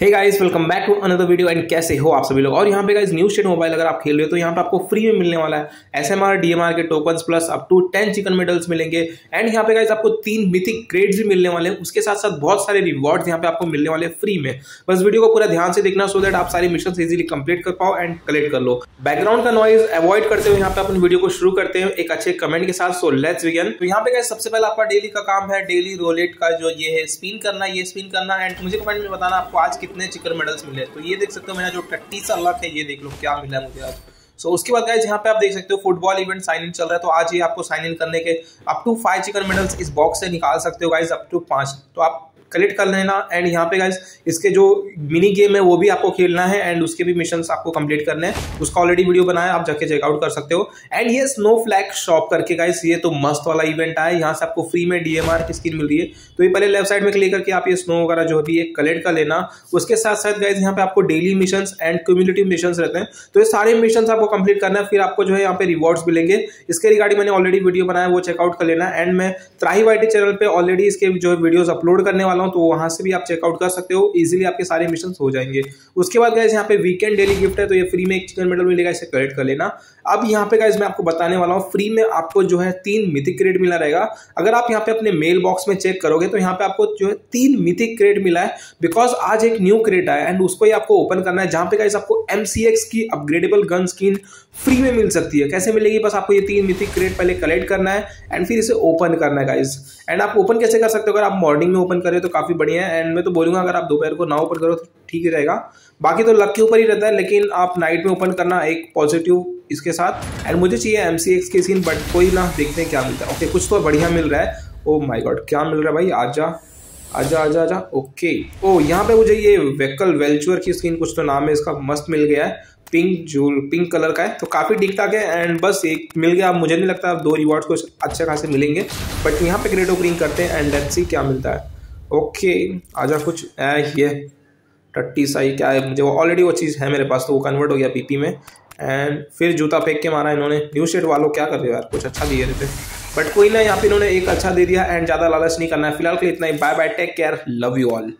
Hey guys welcome back to another video and कैसे हो आप सभी लोग? और यहाँ पे गाइस न्यू स्टेट मोबाइल अगर आप खेल रहे हो तो यहाँ पे आपको फ्री में मिलने वाला है S M R D M R के tokens plus up to ten chicken medals मिलेंगे। एंड यहाँ पे गाइस आपको तीन मिथिक क्रेड्स भी मिलने वाले हैं। उसके साथ साथ बहुत सारे रिवॉर्ड्स यहाँ पे आपको मिलने वाले फ्री में। बस वीडियो को पूरा ध्यान से देखना सो दैट आप सारी मिशन इजिली कंप्लीट कर पाओ एंड कलेक्ट कर लो। बैकग्राउंड का नॉइज़ अवॉइड करते हुए यहाँ पे अपन वीडियो को शुरू करते हैं एक अच्छे कमेंट के साथ। सो लेट्स बिगिन तो यहाँ पे गाइस सबसे पहले आपका डेली का काम है डेली रोलेट का जो ये है स्पिन करना, ये स्पिन करना। एंड मुझे कमेंट में बताना, आपको आज कितने चिकन मेडल्स मिले तो ये देख सकते हो मेरा जो टट्टी सा लक है ये देख लो क्या मिला मुझे आज। सो so, उसके बाद गाइज़ यहाँ पे आप देख सकते हो फुटबॉल इवेंट साइन इन चल रहा है। तो आज ये आपको साइन इन करने के up to five chicken medals इस बॉक्स से निकाल सकते हो गाइज़ अप टू पाँच। तो आप कलेक्ट कर लेना। एंड यहाँ पे गाइज़ इसके जो मिनी गेम है, वो भी आपको खेलना है। एंड उसके भी मिशन आपको कंप्लीट करने हैं। उसका ऑलरेडी वीडियो बनाया आप जाके चेकआउट कर सकते हो। एंड ये स्नो फ्लैग शॉप करके गाइज़ ये तो मस्त वाला इवेंट आया यहाँ से आपको फ्री में डीएमआर की स्किन मिल रही है। तो ये पहले लेफ़्ट साइड में क्लिक करके आप ये स्नो वगैरह जो भी है कलेक्ट कर लेना। उसके साथ साथ गाइज़ यहाँ पे आपको daily mission and community mission रहते हैं। तो ये सारे मिशन आपको कंप्लीट करना है। फिर आपको जो है यहाँ पे रिवॉर्ड्स मिलेंगे। इसके रिगार्डिंग मैंने ऑलरेडी वीडियो बनाया वो चेकआउट कर लेना। एंड मैं त्राही वाई चैनल पर ऑलरेडी इसके जो है वीडियोज़ अपलोड करने वाला तो वहाँ से भी आप चेकआउट कर सकते हो। इजीली आपके सारे मिशन हो जाएँगे। उसके बाद गाइज़ यहाँ पे वीकेंड डेली गिफ्ट है तो ये फ्री में एक चिकन मेडल मिलेगा, इसे कलेक्ट कर लेना। अब यहाँ पे गाइज़ मैं आपको बताने वाला हूँ फ्री में आपको जो है तीन मिथिक क्रेड मिला रहेगा। अगर आप यहाँ पे अपने मेल बॉक्स में चेक करोगे तो यहाँ पे आपको जो है तीन मिथिक क्रेड मिला है। बिकॉज़ आज एक न्यू क्रेड आया एंड उसको ही आपको ओपन करना है, जहाँ पे गाइज़ आपको एम की अपग्रेडेबल गन स्किन फ्री में मिल सकती है। कैसे मिलेगी? बस आपको ये तीन मिथिक क्रेड पहले कलेक्ट करना है एंड फिर इसे ओपन करना है गाइज़ एंड आप ओपन कैसे कर सकते हो? अगर आप मॉर्निंग में ओपन करें तो काफ़ी बढ़िया है। एंड मैं तो बोलूँगा, अगर आप दोपहर को ना ओपन करो तो ठीक ही रहेगा। बाकी तो लक के ऊपर ही रहता है, लेकिन आप नाइट में ओपन करना एक पॉजिटिव इसके साथ। एंड मुझे चाहिए एम की स्किन बट कोई ना, देखते हैं क्या मिलता है। ओके कुछ तो बढ़िया मिल रहा है। ओ माई गॉड क्या मिल रहा है भाई? आजा आजा आजा आजा। ओके ओ यहाँ पे मुझे ये वेकल वेल्चुअर की स्किन कुछ तो नाम है, इसका मस्त मिल गया है। पिंक जूल पिंक कलर का है। तो काफ़ी ठीक ठाक है। एंड बस एक मिल गया। मुझे नहीं लगता दो रिवॉर्ड्स कुछ अच्छे खासे मिलेंगे। बट यहाँ पे ग्रेट ओपनिंग करते हैं। एंड लेट्स सी क्या मिलता है। ओके, आजा कुछ है ये। टट्टी साई, क्या है? मुझे वो ऑलरेडी वो चीज़ है मेरे पास तो वो कन्वर्ट हो गया पीपी में। एंड फिर जूता फेंक के मारा इन्होंने। न्यू शेड वालों, क्या कर रहे हो यार? कुछ अच्छा दिए थे बट कोई ना यहाँ पे इन्होंने एक अच्छा दे दिया एंड ज़्यादा लालच नहीं करना है। फ़िलहाल के लिए इतना ही। Bye bye take care love you all